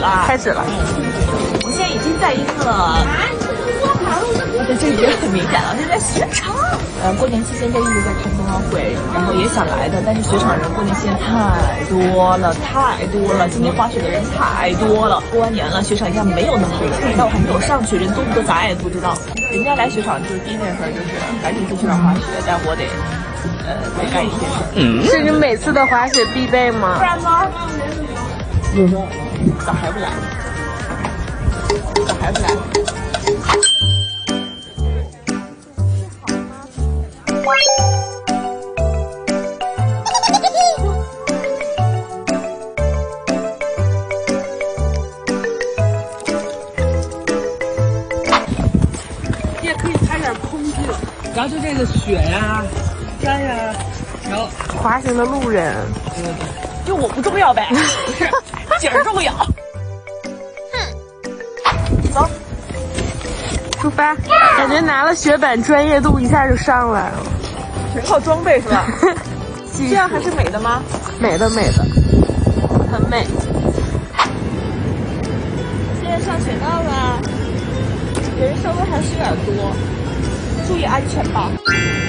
了，开始了。我们现在已经在一个。在这已经很敏感了，现在雪场。呃，过年期间就一直在看冬奥会，然后也想来的，但是雪场人过年期间太多了，太多了。今年滑雪的人太多了，过完年了，雪场应该没有那么多人，但我还没有上去，人多不多咱也不知道。人家来雪场就是第一件事就是赶紧去雪场滑雪，但我得呃再干一件事。嗯，是你每次的滑雪必备吗？不然呢？有吗？咋还不来？咋还不来？你也可以拍点空气，然后就这个雪呀、山呀，然后滑行的路人，就我不重要呗，景儿重要。哼走，出发。感觉拿了雪板，专业度一下就上来了。全靠装备是吧？这样还是美的吗？美的美的，很美。现在上雪道了，人稍微还是有点多，注意安全吧，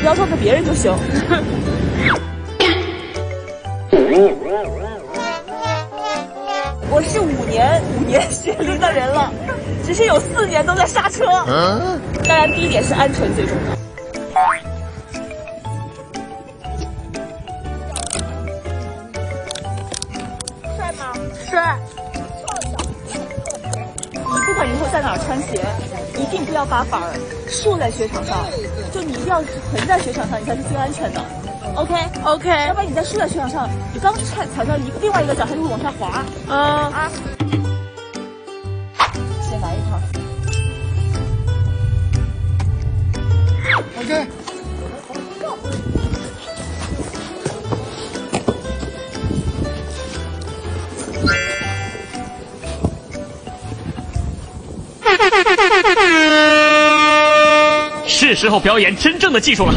不要撞着别人就行。我是五年五年学龄的人了，只是有四年都在刹车。当然，第一点是安全最重要。帅吗？帅。你不管以后在哪儿穿鞋，一定不要把板儿竖在雪场上，就你一定要横在雪场上，你才是最安全的。OK OK，要不然你在竖在雪场上，你刚踩踩到一个另外一个脚，它就会往下滑。嗯啊，先来一趟。OK。是时候表演真正的技术了。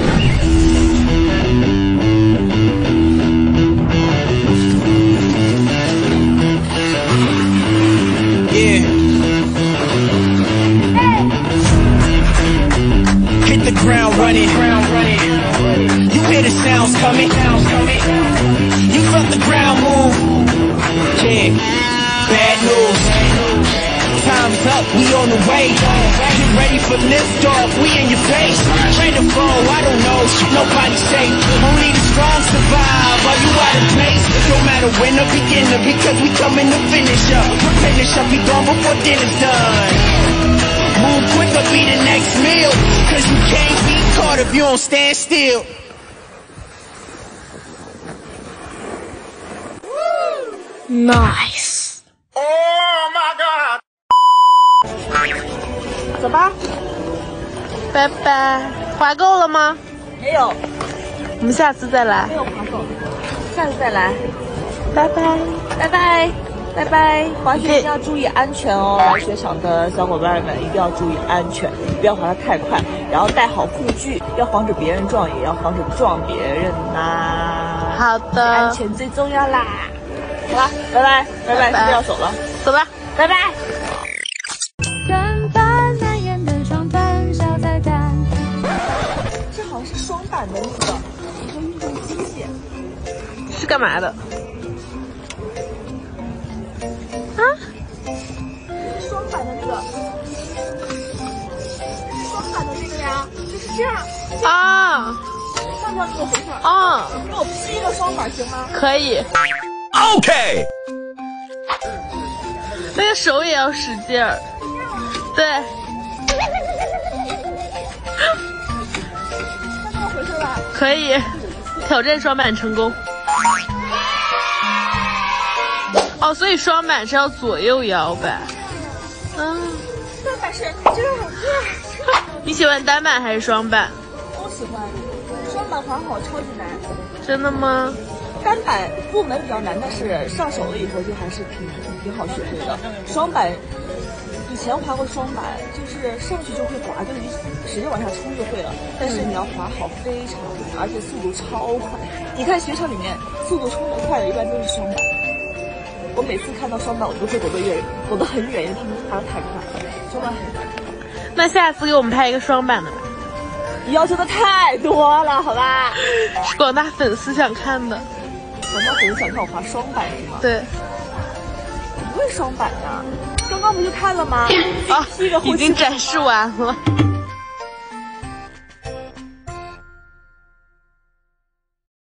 Sounds coming. You felt the ground move. Yeah. Bad news. Time's up, we on the way. Get ready for liftoff, we in your face. Train to fall, I don't know, nobody safe. Only the strong survive, are you out of place. No matter when or beginner, because we coming to finish up. We're finish up, be gone before dinner's done. Move quicker, be the next meal. Cause you can't be caught if you don't stand still. 走吧。拜拜。滑够了吗？没有，我们下次再来没。有滑够，下次再来。拜拜。拜拜，拜拜。滑雪一定要注意安全哦，来雪场的小伙伴们一定要注意安全，不要滑得太快，然后带好护具，要防止别人撞，也要防止撞别人呐、好的安全最重要啦。好了，拜拜，拜拜，拜拜是不是要走了？走吧。拜拜。这好像是双板的那个一个运动机械，是干嘛的？啊？双板的那个，双板的那个呀，就是这样，啊像不像这么回事儿？啊，你给我 P 一个双板行吗？可以。OK，那个手也要使劲儿。对，像这么回事吧？可以。挑战双板成功。哦，所以双板是要左右摇摆。嗯，单板是这样这样，你喜欢单板还是双板？都喜欢。双板滑好超级难，真的吗？单板入门比较难，但是上手了以后就还是挺挺好学会的。双板，以前滑过双板，就是上去就会滑，就你使劲往下冲就会了。但是你要滑好非常难，而且速度超快。你看雪场里面速度冲得快的，一般都是双板。我每次看到双板，我都会躲得远，躲得很远，因为他们滑得太快。双板很快。那下次给我们拍一个双板的吧。要求的太多了，好吧？是广大粉丝想看的。他很想看我滑双板是吗？对，不会双板啊，刚刚不就看了吗？啊，已经展示完了。